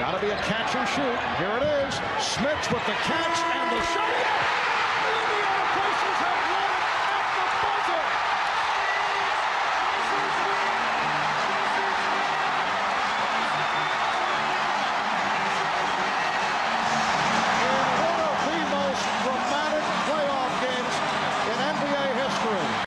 Got to be a catch and shoot. Here it is. Smith with the catch and the shot.